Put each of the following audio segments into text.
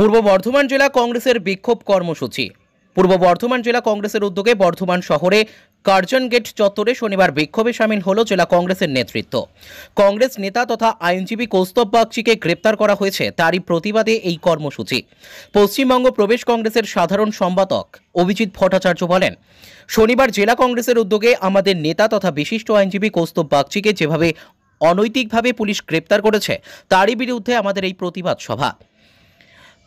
পূর্ব বর্ধমান জেলা কংগ্রেসের বিক্ষোভ কর্মসূচি। পূর্ব বর্ধমান জেলা কংগ্রেসের উদ্যোগে বর্ধমান শহরে কার্জন গেট চত্বরে শনিবার বিক্ষোভে সামিল হল জেলা কংগ্রেসের নেতৃত্ব। কংগ্রেস নেতা তথা আইনজীবী কৌস্তব বাগচিকে গ্রেপ্তার করা হয়েছে, তারই প্রতিবাদে এই কর্মসূচি। পশ্চিমবঙ্গ প্রবেশ কংগ্রেসের সাধারণ সম্পাদক অভিজিৎ ভট্টাচার্য বলেন, শনিবার জেলা কংগ্রেসের উদ্যোগে আমাদের নেতা তথা বিশিষ্ট আইনজীবী কৌস্তব বাগচিকে যেভাবে অনৈতিকভাবে পুলিশ গ্রেপ্তার করেছে, তারই বিরুদ্ধে আমাদের এই প্রতিবাদ সভা।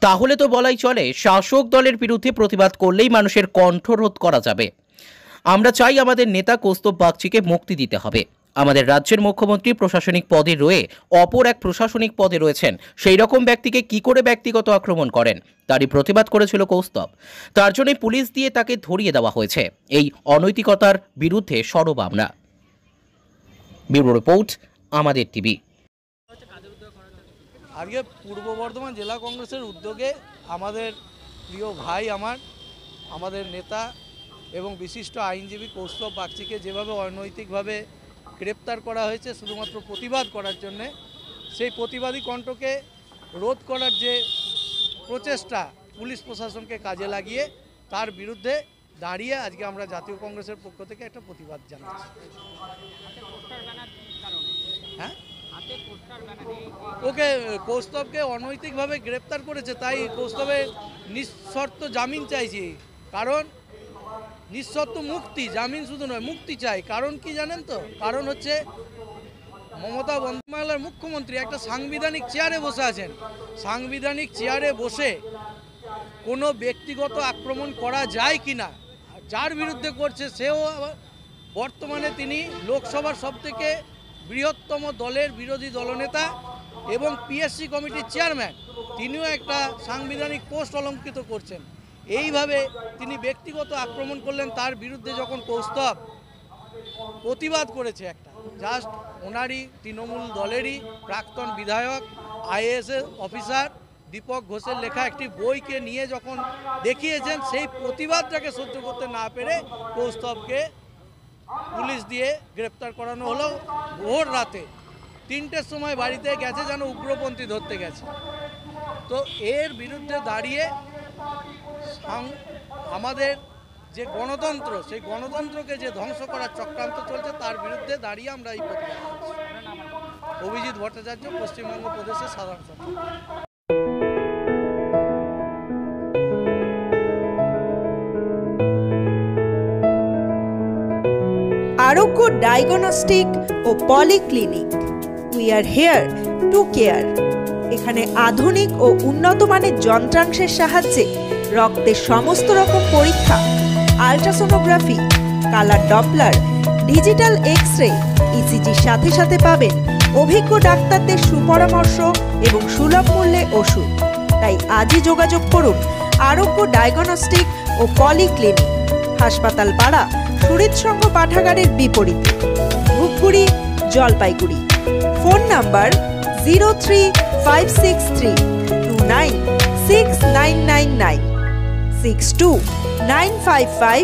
তাহলে তো বলাই চলে, শাসক দলের বিরুদ্ধে প্রতিবাদ করলেই মানুষের কণ্ঠরোধ করা যাবে। আমরা চাই আমাদের নেতা কৌস্তব বাগচিকে মুক্তি দিতে হবে। আমাদের রাজ্যের মুখ্যমন্ত্রী প্রশাসনিক পদে রয়ে, অপর এক প্রশাসনিক পদে রয়েছেন। সেই রকম ব্যক্তিকে কি করে ব্যক্তিগত আক্রমণ করেন? তারই প্রতিবাদ করেছিল কৌস্তব। তার জন্যই পুলিশ দিয়ে তাকে ধরিয়ে দেওয়া হয়েছে। এই অনৈতিকতার বিরুদ্ধে সরব আমরা। ব্যুরো রিপোর্ট, আমাদের টিভি। আজকে পূর্ব বর্ধমান জেলা কংগ্রেসের উদ্যোগে আমাদের প্রিয় ভাই আমার আমাদের নেতা এবং বিশিষ্ট আইনজীবী কৌস্তব বাগচিকে যেভাবে অনৈতিকভাবে গ্রেপ্তার করা হয়েছে শুধুমাত্র প্রতিবাদ করার জন্যে সেই প্রতিবাদী কণ্ঠকে রোধ করার যে প্রচেষ্টা পুলিশ প্রশাসনকে কাজে লাগিয়ে তার বিরুদ্ধে দাঁড়িয়ে আজকে আমরা জাতীয় কংগ্রেসের পক্ষ থেকে একটা প্রতিবাদ জানাচ্ছি। হ্যাঁ? ওকে, কৌস্তবকে অনৈতিকভাবে গ্রেপ্তার করেছে, তাই কৌস্তবে নিঃশর্ত জামিন চাইছি। কারণ, নিঃশর্ত মুক্তি, জামিন শুধু নয়, মুক্তি চাই। কারণ কি জানেন তো? কারণ হচ্ছে, মমতা বন্দ্যোপাধ্যায়ের মুখ্যমন্ত্রী একটা সাংবিধানিক চেয়ারে বসে আছেন। সাংবিধানিক চেয়ারে বসে কোনো ব্যক্তিগত আক্রমণ করা যায় কি না, যার বিরুদ্ধে করছে, সেও বর্তমানে তিনি লোকসভার সবথেকে বৃহত্তম দলের বিরোধী দলনেতা এবং পিএসসি কমিটির চেয়ারম্যান, তিনিও একটা সাংবিধানিক পোস্ট অলঙ্কৃত করছেন। এইভাবে তিনি ব্যক্তিগত আক্রমণ করলেন, তার বিরুদ্ধে যখন কৌস্তব প্রতিবাদ করেছে একটা জাস্ট ওনারই, তৃণমূল দলেরই প্রাক্তন বিধায়ক আইএএস অফিসার দীপক ঘোষের লেখা একটি বইকে নিয়ে যখন দেখিয়েছেন, সেই প্রতিবাদটাকে সহ্য করতে না পেরে কৌস্তবকে পুলিশ দিয়ে গ্রেপ্তার করানো হলো ভোর রাতে। তিনটের সময় বাড়িতে গেছে যেন উগ্রপন্থী ধরতে গেছে। তো এর বিরুদ্ধে দাঁড়িয়ে আমাদের যে গণতন্ত্র, সেই গণতন্ত্রকে যে ধ্বংস করার চক্রান্ত চলছে, তার বিরুদ্ধে দাঁড়িয়ে আমরা এই প্রতিবাদ অভিজিৎ ভট্টাচার্য, পশ্চিমবঙ্গ প্রদেশের সাধারণ আরোগ্য diagnostic O polyclinic we are here to care এখানে আধুনিক ও উন্নত মানের যন্ত্রাংশের সাহায্যে রক্তের সমস্ত রকম পরীক্ষা ultrasonography colour Doppler digital X ray ইসিজির সাথে সাথে পাবেন। অভিজ্ঞ ডাক্তারদের সুপরামর্শ এবং সুলভ মূল্যে ওষুধ। তাই আজই যোগাযোগ করুন আরোগ্য ডায়াগনস্টিক ও পলিক্লিনিক হাসপাতাল পাড়া সুরিৎসঙ্গ পাঠাগারের বিপরীতে। Dhupguri, Jalpaiguri. Phone number zero three five six three two nine six nine nine nine six two nine five five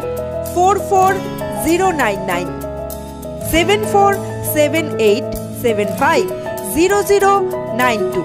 four four zero nine nine seven four seven eight seven five zero zero nine two.